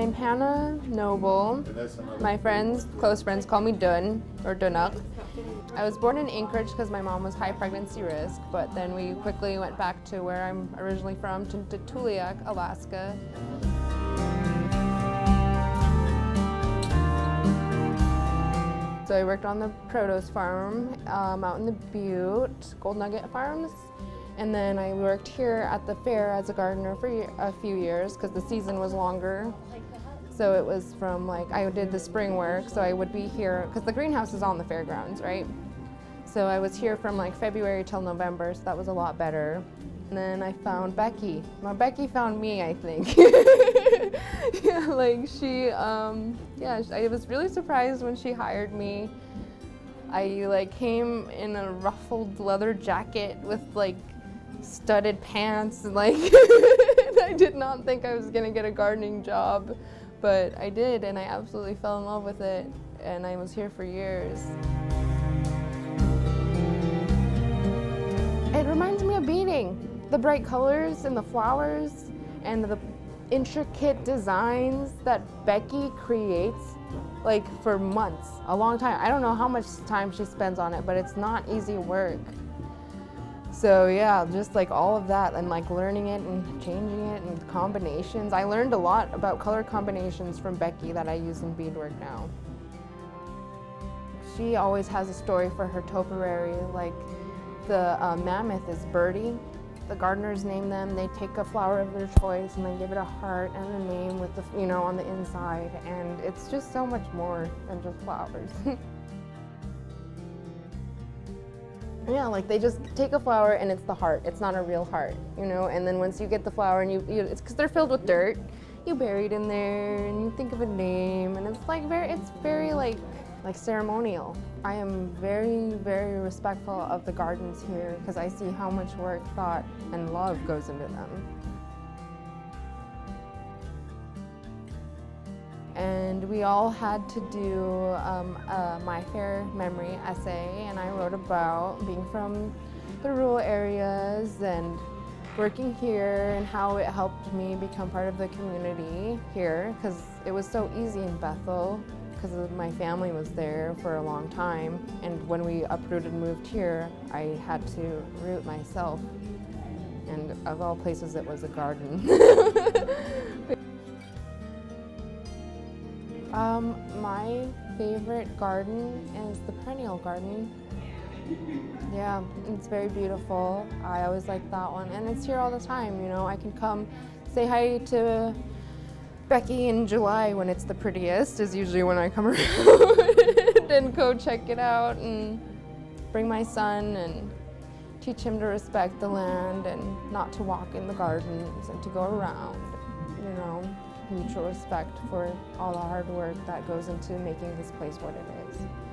I'm Hannah Noble. My friends, close friends, call me Dun or Dunuk. I was born in Anchorage because my mom was high pregnancy risk, but then we quickly went back to where I'm originally from, to, to Tuliak, Alaska. So I worked on the Produce Farm um, out in the Butte, Gold Nugget Farms. And then I worked here at the fair as a gardener for a few years because the season was longer. So it was from like, I did the spring work, so I would be here, because the greenhouse is on the fairgrounds, right? So I was here from like February till November, so that was a lot better. And then I found Becky. Well, Becky found me, I think. yeah, like she, um, yeah, I was really surprised when she hired me. I like came in a ruffled leather jacket with like studded pants and like I did not think I was gonna get a gardening job, but I did and I absolutely fell in love with it and I was here for years. It reminds me of beading the bright colors and the flowers and the intricate designs that Becky creates like for months, a long time. I don't know how much time she spends on it, but it's not easy work. So yeah, just like all of that and like learning it and changing it and combinations. I learned a lot about color combinations from Becky that I use in beadwork now. She always has a story for her topiary, like the uh, mammoth is Birdie, the gardeners name them. They take a flower of their choice and they give it a heart and a name with the, you know, on the inside. And it's just so much more than just flowers. yeah, like they just take a flower and it's the heart. It's not a real heart, you know. And then once you get the flower and you, you it's because they're filled with dirt. You bury it in there and you think of a name, and it's like very, it's very like like ceremonial. I am very, very respectful of the gardens here because I see how much work, thought, and love goes into them. And we all had to do um, a My Fair memory essay, and I wrote about being from the rural areas and working here and how it helped me become part of the community here because it was so easy in Bethel because my family was there for a long time. And when we uprooted and moved here, I had to root myself. And of all places, it was a garden. um, my favorite garden is the perennial garden. Yeah, it's very beautiful. I always like that one. And it's here all the time, you know. I can come say hi to Becky in July when it's the prettiest is usually when I come around and go check it out and bring my son and teach him to respect the land and not to walk in the gardens and to go around, you know, mutual respect for all the hard work that goes into making this place what it is.